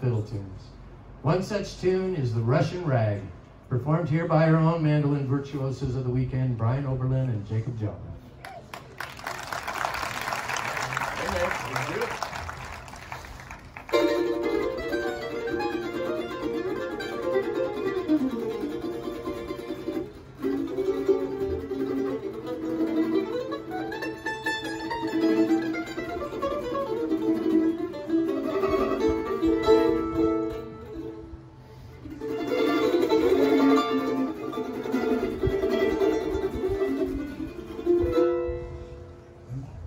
fiddle tunes. One such tune is the Russian Rag, performed here by our own mandolin virtuosos of the weekend, Brian Oberlin and Jacob. Hey,